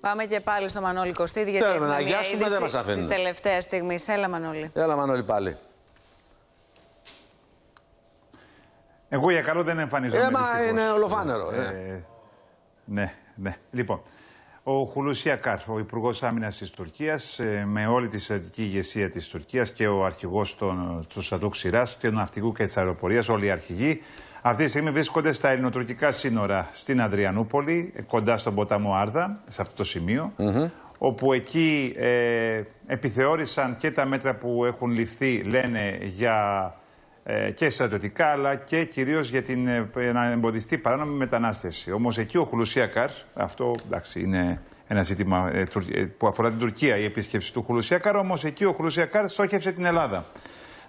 Πάμε και πάλι στο Μανώλη Κωστίδη, γιατί Θέλουμε έχουμε να μια αγιάσουμε, δεν μας είδηση αφήνουν. της τελευταίας στιγμής. Έλα Μανώλη. Έλα Μανώλη πάλι. Εγώ για καλό δεν εμφανίζομαι. Ε, μα δυστυχώς. είναι ολοφάνερο, ναι. Ε, ναι, ναι. Λοιπόν, ο Χουλουσία Καρ, ο Υπουργός Άμυνας της Τουρκίας, με όλη τη στρατιωτική ηγεσία της Τουρκίας και ο αρχηγός του στρατού Ξηρά, του ναυτικού και της αεροπορίας, όλοι οι αρχηγοί, αυτή τη στιγμή βρίσκονται στα ελληνοτουρκικά σύνορα στην Αδριανούπολη, κοντά στον ποταμό Άρδα, σε αυτό το σημειο όπου εκεί ε, επιθεώρησαν και τα μέτρα που έχουν ληφθεί, λένε, για ε, και στρατιωτικά, αλλά και κυρίως για την, ε, να εμποδιστεί παράνομη μετανάστευση. Όμως εκεί ο Χουλουσιακάρ, αυτό εντάξει, είναι ένα ζήτημα ε, τουρ- ε, που αφορά την Τουρκία, η επίσκεψη του Χουλουσιακάρ, όμως εκεί ο Χουλουσιακάρ στόχευσε την Ελλάδα.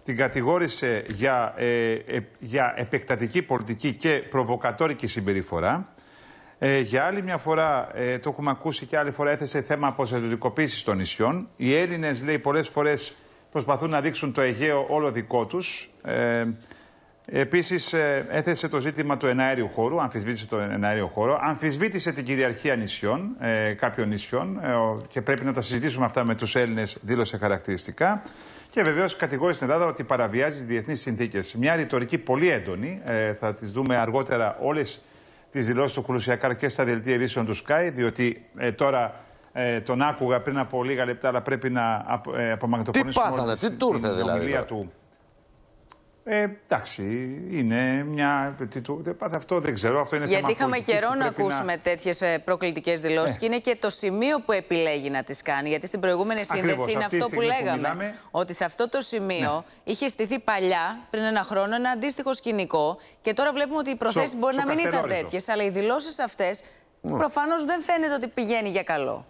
Την κατηγόρησε για, ε, ε, για επεκτατική πολιτική και προβοκατόρικη συμπεριφορά. Ε, για άλλη μια φορά, ε, το έχουμε ακούσει και άλλη φορά, έθεσε θέμα αποστρατιωτικοποίηση των νησιών. Οι Έλληνες, λέει, πολλές φορές προσπαθούν να δείξουν το Αιγαίο όλο δικό τους. Ε, Επίσης, έθεσε το ζήτημα του εναέριου χώρου, αμφισβήτησε το εναέριο χώρο, αμφισβήτησε την κυριαρχία νησιών, ε, κάποιων νησιών ε, ο- και πρέπει να τα συζητήσουμε αυτά με τους Έλληνες, δήλωσε χαρακτηριστικά. Και βεβαίως κατηγόρησε την Ελλάδα ότι παραβιάζει τις διεθνείς συνθήκες. Μια ρητορική πολύ έντονη, ε, θα τις δούμε αργότερα όλες τις δηλώσεις του Κουλουσιακάρ και στα δελτία ειδήσεων του Sky, διότι ε, τώρα ε, τον άκουγα πριν από λίγα λεπτά, αλλά πρέπει να απο, ε, απομαγνητοφωνήσουμε Τι πάθανε, όλη τι την του ήρθε δηλαδή ομιλία τώρα; του. Ε, εντάξει, είναι μια. τι του- δεν πάτε Αυτό δεν ξέρω. Αυτό είναι Γιατί θέμα είχαμε πολιτικής καιρό που να πρέπει ακούσουμε τέτοιες προκλητικές δηλώσεις Ε. και είναι και το σημείο που επιλέγει να τις κάνει. Γιατί στην προηγούμενη σύνδεση Ακριβώς, είναι αυτή τη αυτό που στιγμή που λέγαμε. μιλάμε- Ναι. Ότι σε αυτό το σημείο είχε στηθεί παλιά, πριν ένα χρόνο, ένα αντίστοιχο σκηνικό και τώρα βλέπουμε ότι οι προθέσεις Στο- μπορεί στο να μην ήταν Καστελόριζο. τέτοιες, αλλά οι δηλώσεις αυτές προφανώς δεν φαίνεται ότι πηγαίνει για καλό.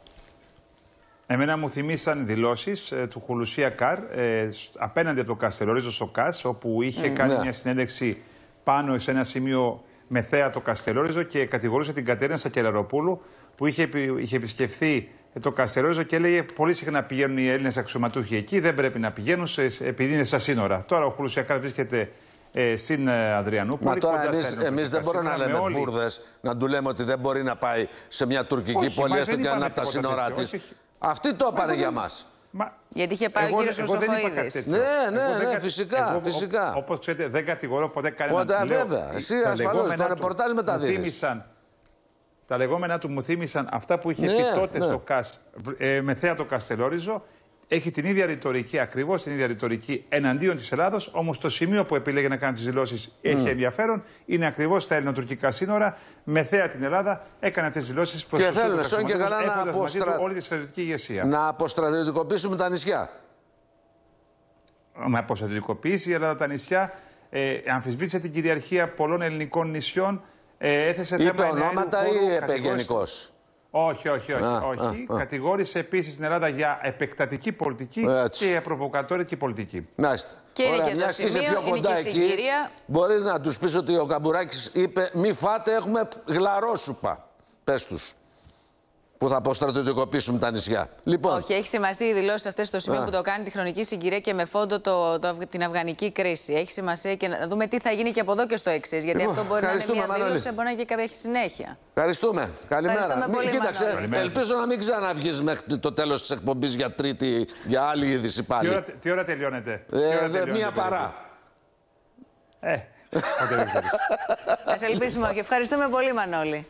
Εμένα μου θυμήσαν δηλώσεις του Χουλουσία Καρ ε, σ- απέναντι από το Καστελόριζο στο ΚΑΣ, όπου είχε κάνει ναι. μια συνέντευξη πάνω σε ένα σημείο με θέα το Καστελόριζο και κατηγορούσε την Κατέρινα Σακελαροπούλου που είχε, επι- είχε επισκεφθεί ε, το Καστελόριζο και έλεγε πολύ συχνά πηγαίνουν οι Έλληνες αξιωματούχοι εκεί, δεν πρέπει να πηγαίνουν σε- επειδή είναι στα σύνορα. Τώρα ο Χουλουσία Καρ βρίσκεται ε, στην ε, Αδριανούπολη. Μα τώρα κοντά στα εμείς, ελληνοτουρκικά εμείς δεν μπορούμε να σύνορα, με λέμε όλη- μπουρδες, να του λέμε ότι δεν μπορεί να πάει σε μια τουρκική Όχι, πόλη, μα έστω δεν και αν είναι είπαμε από τα τίποτα σύνορά τέτοιο, της. όχι. Αυτοί το είπανε εγώ για δεν- μας. Μα... Γιατί είχε πάει ο Εγώ- κύριος εγώ δεν είπα κάτι Χρυσοχοίδης. τέτοιο. Ναι, ναι, Εγώ δεν ναι, κα- φυσικά, εγώ, φυσικά. Όπως ξέρετε, δεν κατηγορώ ποτέ κανέναν. Ποτέ, Λέω, βέβαια. ε, Εσύ τα ασφαλώς, λεγόμενά το του ρεπορτάζ μου μεταδίδεις. θύμισαν- Τα λεγόμενά του μου θύμισαν αυτά που είχε Ναι, πει τότε ναι. στο ΚΑΣ ε, με θέα το Καστελόριζο. Έχει την ίδια ρητορική, ακριβώς την ίδια ρητορική εναντίον της Ελλάδος. Όμως το σημείο που επιλέγει να κάνει τις δηλώσεις έχει ενδιαφέρον. Είναι ακριβώς στα ελληνοτουρκικά σύνορα. Με θέα την Ελλάδα έκανε αυτέ τις δηλώσεις προς Και θέλουν, σόν και καλά, να αποστρα- όλη τη στρατιωτική ηγεσία. Να αποστρατιωτικοποιήσουμε τα νησιά. με αποστατικοποίηση, αλλά τα νησιά ε, αμφισβήτησε την κυριαρχία πολλών ελληνικών νησιών. Ε, έθεσε Είπε θέμα εναέριου ονόματα χώρου, ή κατηγόρησε- επεγενικός. Όχι, όχι, όχι. Α, όχι. α, α. Κατηγόρησε επίσης την Ελλάδα για επεκτατική πολιτική Έτσι. και για προβοκατόρικη πολιτική. Μάλιστα. Και είναι και το μιας είσαι σημείο, πιο είναι κοντά και η εκεί, συγκυρία. Μπορείς να τους πεις ότι ο Καμπουράκης είπε μη φάτε, έχουμε γλαρόσουπα. Πες τους. Που θα αποστρατιωτικοποιήσουμε τα νησιά. Λοιπόν, Όχι, έχει σημασία οι δηλώσεις αυτές στο σημείο Α. που το κάνει τη χρονική συγκυρία και με φόντο το, το, αυγ- την αφγανική κρίση. Έχει σημασία και να δούμε τι θα γίνει και από εδώ και στο εξής. Γιατί Λοιπόν, αυτό μπορεί να είναι ευχαριστούμε, μια Μανώλη. δήλωση, μπορεί να είναι και κάποια συνέχεια. ευχαριστούμε. Καλημέρα. Ευχαριστούμε πολύ, κοίταξε, Μανώλη. Καλημέρα. ελπίζω να μην ξαναβγείς μέχρι το τέλος της εκπομπής για τρίτη, για άλλη είδηση πάλι. Τι ώρα, τι ώρα τελειώνεται; τι Ε, ώρα δε- τελειώνεται, μία περίπου; παρά. Ε, ποτέ δεν ξέρεις. Α ελπίσουμε και ευχαριστούμε πολύ, Μανώλη.